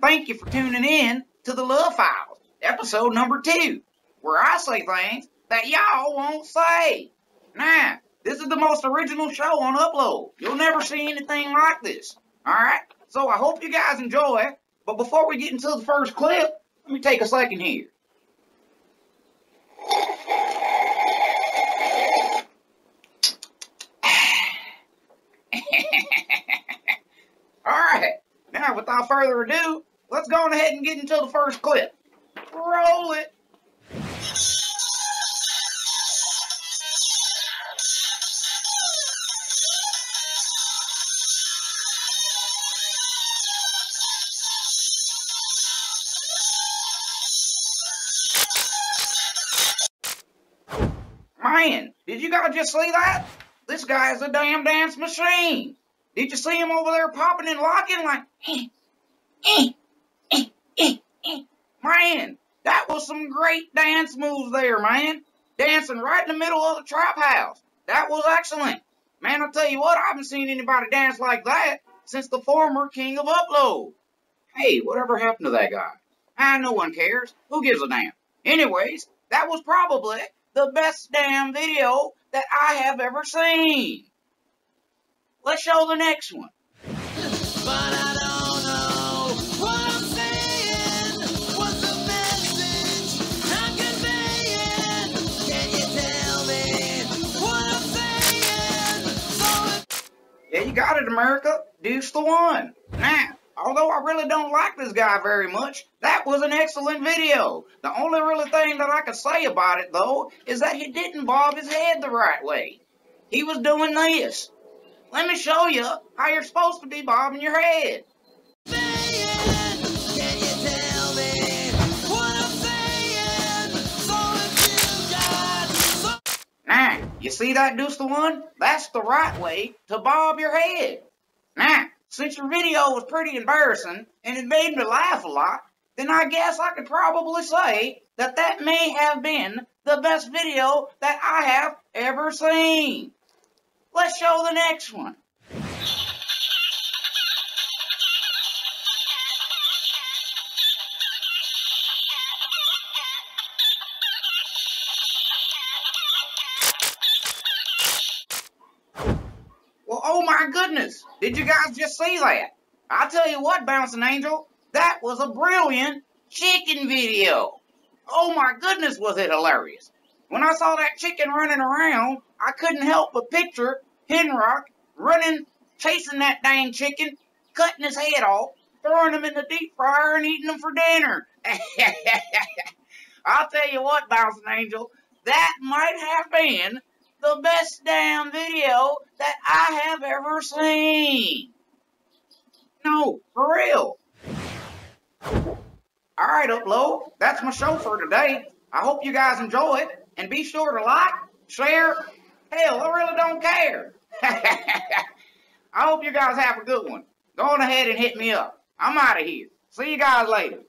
thank you for tuning in to the Love Files, episode number two, where I say things that y'all won't say. Now, this is the most original show on Upload. You'll never see anything like this. Alright? So I hope you guys enjoy. But before we get into the first clip, let me take a second here. Alright, now without further ado, let's go on ahead and get into the first clip. Roll it. Man, did you guys just see that? This guy is a damn dance machine. Did you see him over there popping and locking like, eh, eh. Man, that was some great dance moves there, man. Dancing right in the middle of the trap house. That was excellent. Man, I'll tell you what, I haven't seen anybody dance like that since the former king of upload. Hey, whatever happened to that guy? Ah, no one cares. Who gives a damn? Anyways, that was probably the best damn video that I have ever seen. Let's show the next one. Yeah, you got it, America. Deuce the one. Now, although I really don't like this guy very much, that was an excellent video. The only really thing that I could say about it, though, is that he didn't bob his head the right way. He was doing this. Let me show you how you're supposed to be bobbing your head. See that deuce the one? That's the right way to bob your head. Now, since your video was pretty embarrassing and it made me laugh a lot, then I guess I could probably say that that may have been the best video that I have ever seen. Let's show the next one. My goodness. Did you guys just see that? I tell you what, Bouncing Angel, that was a brilliant chicken video. Oh my goodness, was it hilarious. When I saw that chicken running around, I couldn't help but picture Henrock running, chasing that dang chicken, cutting his head off, throwing him in the deep fryer and eating him for dinner. I'll tell you what, Bouncing Angel, that might have been the best damn I have ever seen. No, for real. Alright, Upload, that's my show for today. I hope you guys enjoy it, and be sure to like, share, hell, I really don't care. I hope you guys have a good one. Go on ahead and hit me up. I'm out of here. See you guys later.